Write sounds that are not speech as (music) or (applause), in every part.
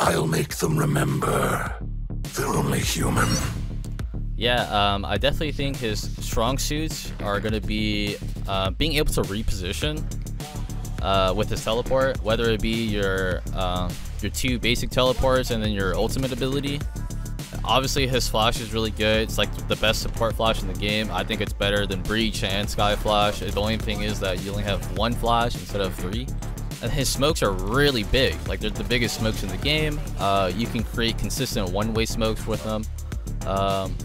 I'll make them remember. They're only human. Yeah, um, I definitely think his strong suits are going to be uh, being able to reposition uh, with his teleport, whether it be your uh, your two basic teleports and then your ultimate ability. Obviously, his flash is really good. It's like the best support flash in the game. I think it's better than Breach and Skye Flash. The only thing is that you only have one flash instead of three. And his smokes are really big. Like, they're the biggest smokes in the game. Uh, you can create consistent one-way smokes with them. Um,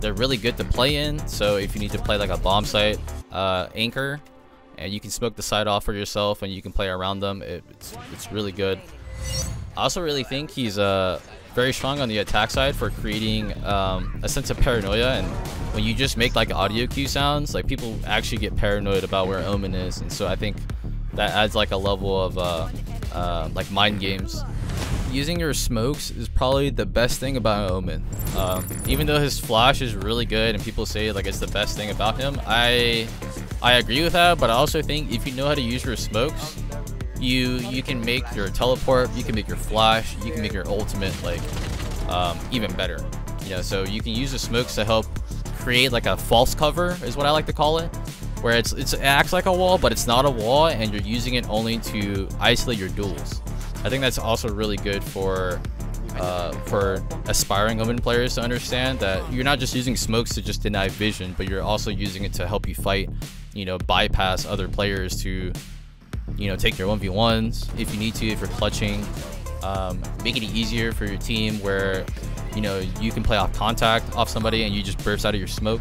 they're really good to play in. So if you need to play like a bomb site uh, anchor, and you can smoke the side off for yourself, and you can play around them, it, it's it's really good. I also really think he's uh, very strong on the attack side for creating um, a sense of paranoia. And when you just make like audio cue sounds, like people actually get paranoid about where Omen is. And so I think that adds like a level of uh, uh, like mind games. Using your smokes is probably the best thing about Omen. Um, even though his flash is really good and people say like it's the best thing about him, I I agree with that. But I also think if you know how to use your smokes, you you can make your teleport, you can make your flash, you can make your ultimate like um, even better. You know, so you can use the smokes to help create like a false cover is what I like to call it, where it's, it's it acts like a wall, but it's not a wall, and you're using it only to isolate your duels. I think that's also really good for uh, for aspiring Omen players to understand that you're not just using smokes to just deny vision, but you're also using it to help you fight, you know, bypass other players to you know, take your 1v1s if you need to, if you're clutching. Um, make it easier for your team where, you know, you can play off contact off somebody and you just burst out of your smoke.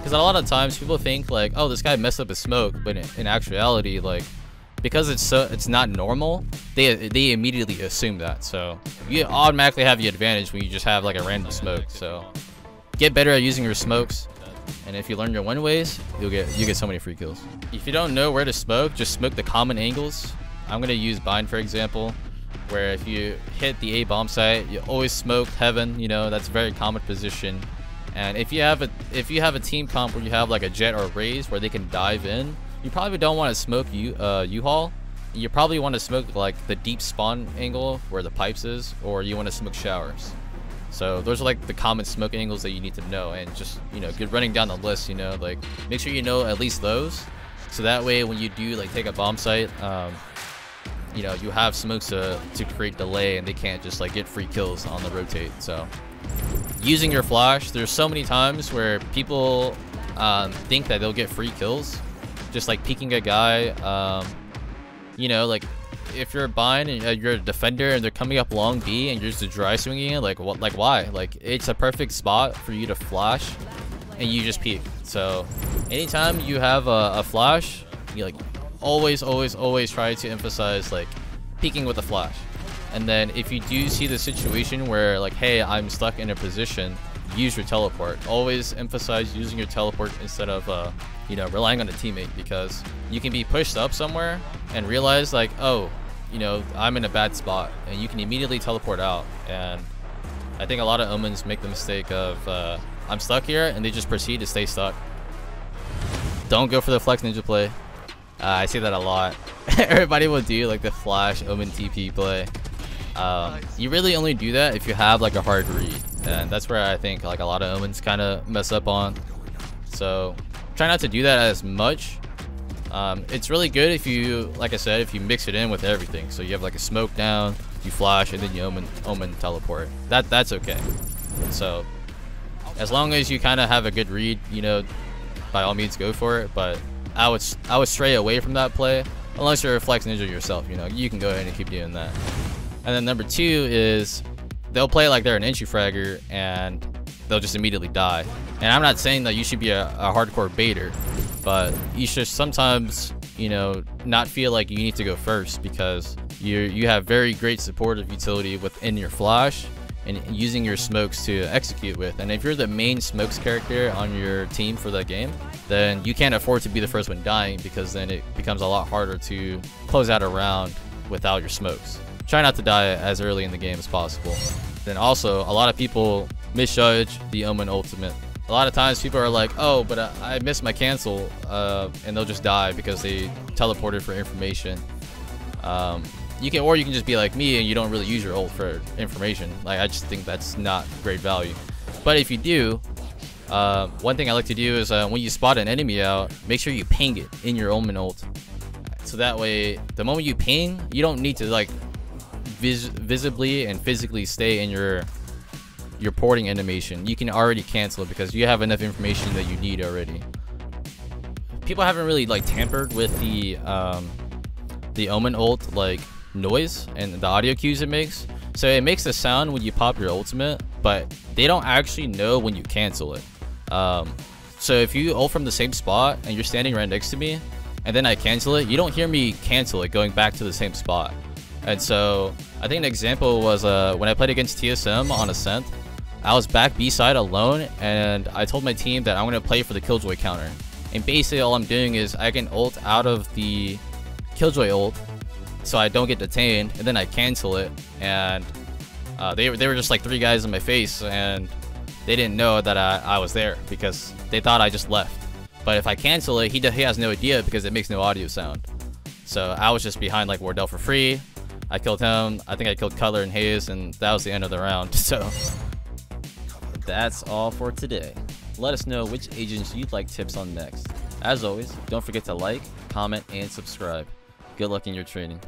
Because a lot of times people think like, oh, this guy messed up his smoke, but in, actuality, like, because it's so it's not normal, they they immediately assume that. So you automatically have the advantage when you just have like a random smoke. So get better at using your smokes. And if you learn your one ways, you'll get you get so many free kills. If you don't know where to smoke, just smoke the common angles. I'm gonna use bind for example, where if you hit the A bomb site, you always smoke heaven. You know that's a very common position. And if you have a if you have a team comp where you have like a Jett or a Raze where they can dive in, you probably don't want to smoke U uh, U-Haul. You probably want to smoke like the deep spawn angle where the pipes is, or you want to smoke showers. So those are like the common smoke angles that you need to know and just, you know, get running down the list, you know, like make sure you know at least those. So that way when you do like take a bomb site, um, you know, you have smokes to, to create delay and they can't just like get free kills on the rotate. So using your flash, there's so many times where people um, think that they'll get free kills. Just like peeking a guy, um, you know, like if you're a bind and uh, you're a defender and they're coming up long B and you're just dry swinging it, like what, like why? Like it's a perfect spot for you to flash, and you just peek. So anytime you have a, a flash, you like always, always, always try to emphasize like peeking with a flash. And then if you do see the situation where like, hey, I'm stuck in a position, use your teleport. Always emphasize using your teleport instead of, uh, you know, relying on a teammate because you can be pushed up somewhere and realize like, oh, you know, I'm in a bad spot, and you can immediately teleport out. And I think a lot of omens make the mistake of, uh, I'm stuck here, and they just proceed to stay stuck. Don't go for the Flexinja play. Uh, I see that a lot. (laughs) Everybody will do like the flash omen TP play. Um, you really only do that if you have like a hard read, and that's where I think like a lot of omens kind of mess up on. So try not to do that as much um, it's really good if you, like I said, if you mix it in with everything. So you have like a smoke down, you flash, and then you omen, omen teleport. That That's okay. So as long as you kind of have a good read, you know, by all means go for it. But I would I would stray away from that play unless you're a Flexinja yourself. You know, you can go ahead and keep doing that. And then number two is they'll play like they're an entry fragger and they'll just immediately die. And I'm not saying that you should be a, a hardcore baiter, but you should sometimes, you know, not feel like you need to go first because you you have very great supportive utility within your flash and using your smokes to execute with. And if you're the main smokes character on your team for that game, then you can't afford to be the first one dying because then it becomes a lot harder to close out a round without your smokes. Try not to die as early in the game as possible. Then also, a lot of people misjudge the Omen Ultimate a lot of times people are like, oh, but uh, I missed my cancel, uh, and they'll just die because they teleported for information. Um, you can, or you can just be like me and you don't really use your ult for information. Like I just think that's not great value. But if you do, uh, one thing I like to do is uh, when you spot an enemy out, make sure you ping it in your Omen ult. So that way, the moment you ping, you don't need to like vis visibly and physically stay in your your porting animation. You can already cancel it because you have enough information that you need already. People haven't really like tampered with the um, the Omen ult like noise and the audio cues it makes. So it makes a sound when you pop your ultimate, but they don't actually know when you cancel it. Um, so if you ult from the same spot and you're standing right next to me, and then I cancel it, you don't hear me cancel it going back to the same spot. And so I think an example was uh, when I played against TSM on Ascent, I was back B side alone, and I told my team that I'm going to play for the Killjoy counter. And basically all I'm doing is I can ult out of the Killjoy ult, so I don't get detained, and then I cancel it, and uh, they, they were just like three guys in my face, and they didn't know that I, I was there, because they thought I just left. But if I cancel it, he, he has no idea because it makes no audio sound. So I was just behind like Wardell for free. I killed him. I think I killed Cutler and Hazed, and that was the end of the round. (laughs) So that's all for today. Let us know which agents you'd like tips on next. As always, don't forget to like, comment, and subscribe. Good luck in your training.